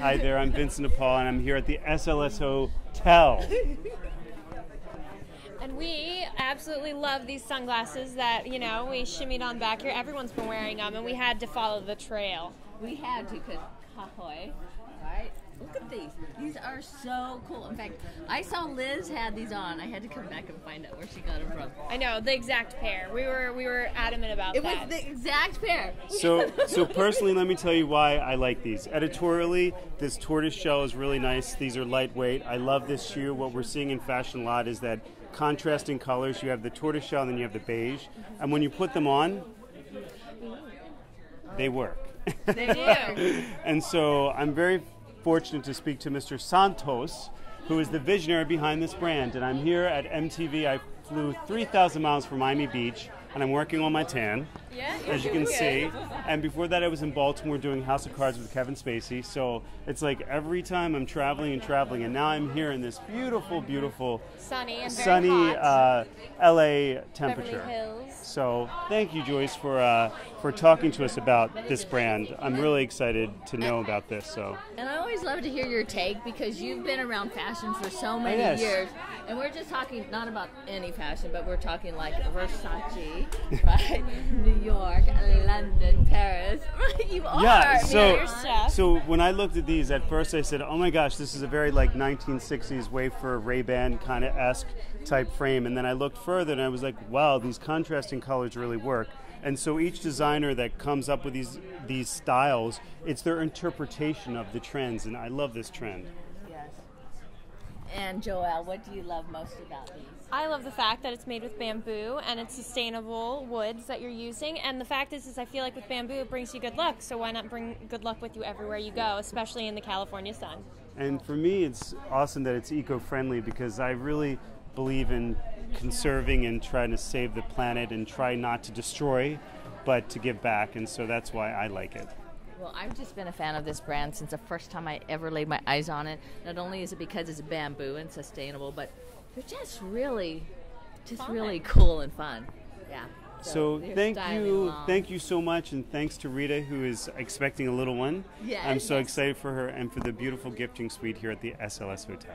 Hi there, I'm Vincent DePaul, and I'm here at the SLS Hotel. And we absolutely love these sunglasses that, you know, we shimmied on back here. Everyone's been wearing them, and we had to follow the trail. We had to because Kahoy, right? Look at these. These are so cool. In fact, I saw Liz had these on. I had to come back and find out where she got them from. I know, the exact pair. We were we were adamant about It was that. the exact pair. So, so personally, let me tell you why I like these. Editorially, this tortoise shell is really nice. These are lightweight. I love this shoe. What we're seeing in fashion a lot is that contrasting colors. You have the tortoise shell, and then you have the beige, and when you put them on, they work. They do. And so I'm very fortunate to speak to Mr. Santos, who is the visionary behind this brand. And I'm here at MTV. I flew 3,000 miles from Miami Beach, and I'm working on my tan, Yeah, as you can see. And before that, I was in Baltimore doing House of Cards with Kevin Spacey. So it's like every time I'm traveling and traveling, and now I'm here in this beautiful, beautiful, Sunny and very sunny uh, LA temperature. So thank you, Joyce, for uh, for talking to us about this brand. I'm really excited to know about this. So always love to hear your take because you've been around fashion for so many yes. years. And we're just talking not about any fashion, but we're talking like Versace, right? New York, London, Paris. you are. yeah, so so when I looked at these at first, I said, "Oh my gosh, this is a very like 1960s Wayfarer Ray Ban kind of esque type frame." And then I looked further, and I was like, "Wow, these contrasting colors really work." And so each designer that comes up with these these styles, it's their interpretation of the trends, and I love this trend. Yes. And Joell, what do you love most about these? I love the fact that it's made with bamboo and it's sustainable woods that you're using. And the fact is, is I feel like with bamboo it brings you good luck. So why not bring good luck with you everywhere you go, especially in the California sun? And for me, it's awesome that it's eco-friendly because I really believe in conserving and trying to save the planet and try not to destroy, but to give back. And so that's why I like it. Well, I've just been a fan of this brand since the first time I ever laid my eyes on it. Not only is it because it's bamboo and sustainable, but they're just really, just Fun. really cool and fun. Yeah. So they're thank you, along. thank you so much, and thanks to Rita who is expecting a little one. Yes, I'm so yes. excited for her and for the beautiful gifting suite here at the SLS Hotel.